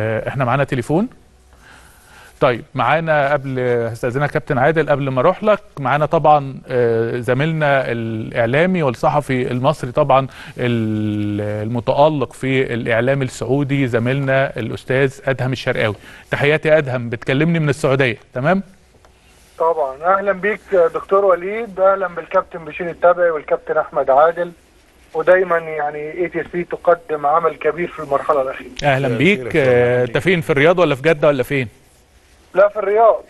إحنا معانا تليفون. طيب معانا قبل هستأذنك كابتن عادل قبل ما أروح لك معانا طبعا آه، زميلنا الإعلامي والصحفي المصري طبعا ال- المتألق في الإعلام السعودي زميلنا الأستاذ أدهم الشرقاوي. تحياتي يا أدهم بتكلمني من السعودية تمام؟ طبعا. أهلا بيك دكتور وليد. أهلا بالكابتن بشير التبعي والكابتن أحمد عادل. ودايما يعني ATC تقدم عمل كبير في المرحلة الأخيرة. أهلا بيك. آه، أهلاً أنت فين في الرياض ولا في جدة ولا فين؟ لا في الرياض.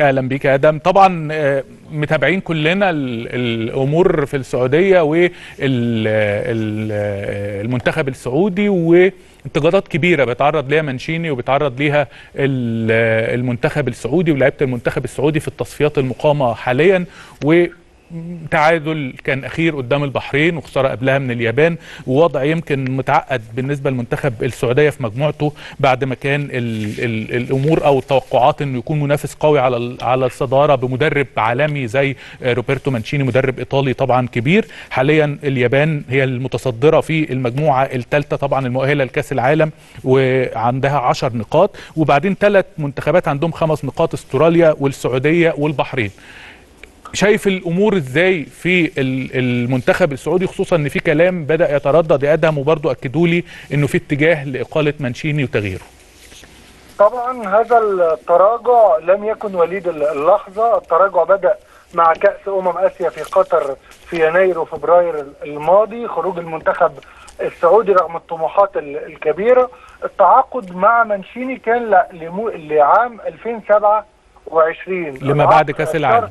أهلا بيك يا آدم. طبعا آه، متابعين كلنا ال- الأمور في السعودية والمنتخب السعودي وانتقادات كبيرة بيتعرض ليها مانشيني وبيتعرض ليها ال- المنتخب السعودي ولاعيبة المنتخب السعودي في التصفيات المقامة حاليا و تعادل كان أخير قدام البحرين وخسارة قبلها من اليابان ووضع يمكن متعقد بالنسبة للمنتخب السعودية في مجموعته بعد ما كان ال ال الأمور أو التوقعات إنه يكون منافس قوي على على الصدارة بمدرب عالمي زي روبرتو مانشيني مدرب إيطالي طبعا كبير. حاليا اليابان هي المتصدرة في المجموعة الثالثة طبعا المؤهلة لكأس العالم وعندها 10 نقاط وبعدين ثلاث منتخبات عندهم خمس نقاط استراليا والسعودية والبحرين. شايف الأمور إزاي في ال- المنتخب السعودي خصوصا إن في كلام بدأ يتردد ادهم وبرضه أكدوا لي إنه في اتجاه لإقالة مانشيني وتغييره. طبعا هذا التراجع لم يكن وليد اللحظة. التراجع بدأ مع كأس أمم آسيا في قطر في يناير وفبراير الماضي خروج المنتخب السعودي رغم الطموحات ال- الكبيرة. التعاقد مع مانشيني كان لعام 2027 لما بعد كأس العالم.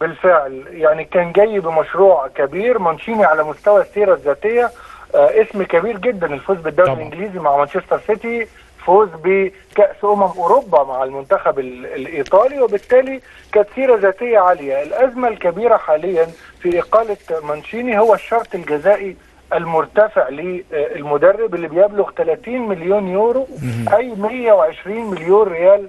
بالفعل. يعني كان جاي بمشروع كبير مانشيني على مستوى السيرة الذاتية آه اسم كبير جدا الفوز بالدوري. الإنجليزي مع مانشستر سيتي فوز بكأس أمم أوروبا مع المنتخب ال- الإيطالي وبالتالي كانت سيرة ذاتية عالية. الأزمة الكبيرة حاليا في إقالة مانشيني هو الشرط الجزائي المرتفع للمدرب اللي بيبلغ 30 مليون يورو أي 120 مليون ريال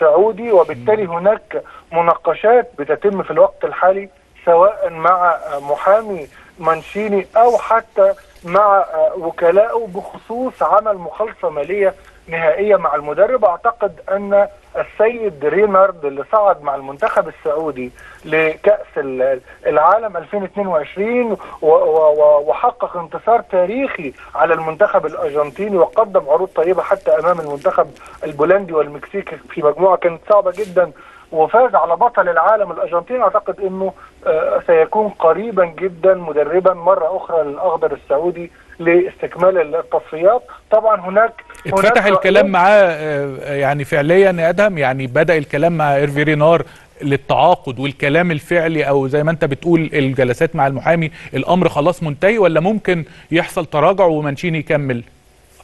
سعودي وبالتالي هناك مناقشات بتتم في الوقت الحالي سواء مع محامي مانشيني أو حتى مع وكلائه بخصوص عمل مخالصه مالية نهائية مع المدرب. أعتقد أن السيد رينارد اللي صعد مع المنتخب السعودي لكأس ال- العالم 2022 و- و- و- وحقق انتصار تاريخي على المنتخب الأرجنتيني وقدم عروض طيبة حتى أمام المنتخب البولندي والمكسيكي في مجموعة كانت صعبة جدا وفاز على بطل العالم الارجنتيني أعتقد إنه آه، سيكون قريبا جدا مدربا مرة أخرى للأخضر السعودي لاستكمال التصفيات. طبعا هناك اتفتح هناك الكلام معاه آه، يعني فعليا يا أدهم. يعني بدأ الكلام مع إيرفي رينار للتعاقد والكلام الفعلي أو زي ما أنت بتقول الجلسات مع المحامي الأمر خلاص منتهي ولا ممكن يحصل تراجع ومانشيني يكمل؟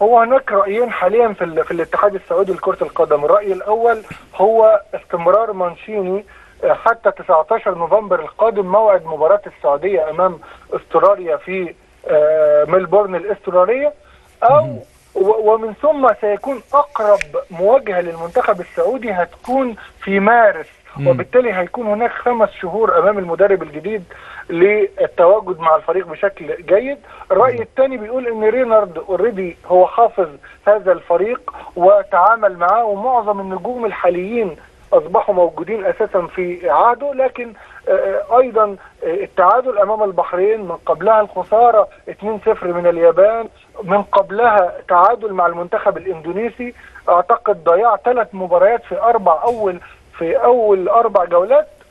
هو هناك رأيين حاليا في, ال... في الاتحاد السعودي لكرة القدم. الرأي الأول هو استمرار مانشيني آه، حتى 19 نوفمبر القادم موعد مباراة السعودية أمام أستراليا في آه، ملبورن الأسترالية. أو و- ومن ثم سيكون أقرب مواجهة للمنتخب السعودي هتكون في مارس. وبالتالي هيكون هناك خمس شهور أمام المدرب الجديد للتواجد مع الفريق بشكل جيد. الرأي الثاني بيقول إن رينارد اوريدي هو حافظ هذا الفريق وتعامل معاه ومعظم النجوم الحاليين أصبحوا موجودين أساسا في عهده لكن آه، أيضا آه، التعادل أمام البحرين من قبلها الخسارة 2-0 من اليابان من قبلها تعادل مع المنتخب الإندونيسي. أعتقد ضياع ثلاث مباريات في أربع أول في أول أربع جولات. آه،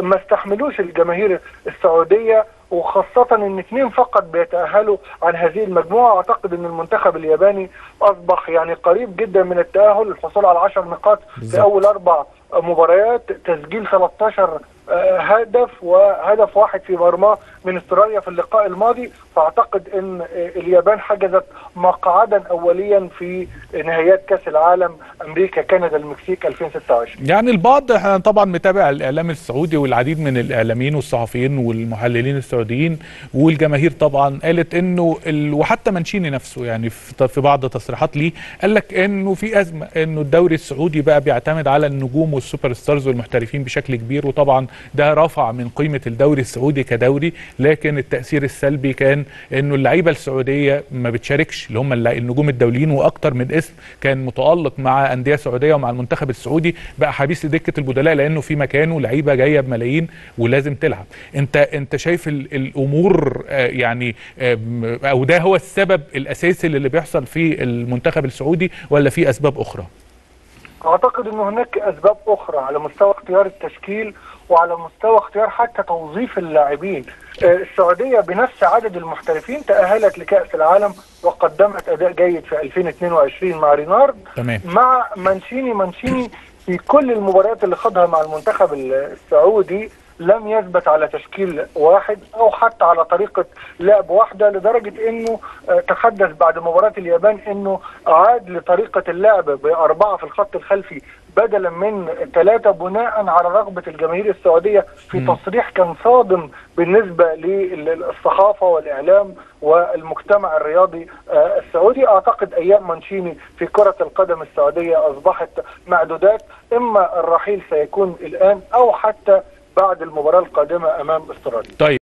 ما استحملوش الجماهير السعودية وخاصة إن اثنين فقط بيتأهلوا عن هذه المجموعة أعتقد إن المنتخب الياباني أصبح يعني قريب جدا من التأهل الحصول على 10 نقاط. في أول أربع مباريات تسجيل 13 آه، هدف وهدف واحد في مرماه من استراليا في اللقاء الماضي. فأعتقد إن اليابان حجزت مقعدا أوليا في نهائيات كأس العالم أمريكا كندا المكسيك 2026 يعني البعض إحنا طبعا متابع الإعلام السعودي والعديد من الإعلاميين والصحفيين والمحللين السعوديين والجماهير طبعا قالت إنه ال... وحتى مانشيني نفسه يعني في بعض تصريحات ليه قال لك إنه في أزمة إنه الدوري السعودي بقى بيعتمد على النجوم وال superstars والمحترفين بشكل كبير. وطبعا ده رفع من قيمة الدوري السعودي كدوري لكن التأثير السلبي كان إنه اللعيبة السعودية ما بتشاركش اللي هم النجوم الدوليين وأكتر من اسم كان متألق مع أندية سعودية ومع المنتخب السعودي بقى حبيس لدكه البدلاء لأنه في مكانه لعيبة جاية بملايين ولازم تلعب. أنت أنت شايف ال- الأمور آه، يعني آم، أو ده هو السبب الأساسي اللي بيحصل في المنتخب السعودي ولا في أسباب أخرى؟ أعتقد ان هناك أسباب أخرى على مستوى اختيار التشكيل وعلى مستوى اختيار حتى توظيف اللاعبين. آه، السعودية بنفس عدد المحترفين تأهلت لكأس العالم وقدمت أداء جيد في 2022 مع رينارد تمام. مع مانشيني. مانشيني في كل المباريات اللي خاضها مع المنتخب السعودي لم يثبت على تشكيل واحد أو حتى على طريقة لعب واحدة لدرجة إنه آه، تحدث بعد مباراة اليابان إنه عاد لطريقة اللعب بأربعة في الخط الخلفي بدلا من ثلاثة بناء على رغبة الجماهير السعودية في مم. تصريح كان صادم بالنسبة للصحافة والإعلام والمجتمع الرياضي آه، السعودي أعتقد أيام مانشيني في كرة القدم السعودية أصبحت معدودات إما الرحيل سيكون الآن أو حتى بعد المباراة القادمة أمام استراليا. طيب.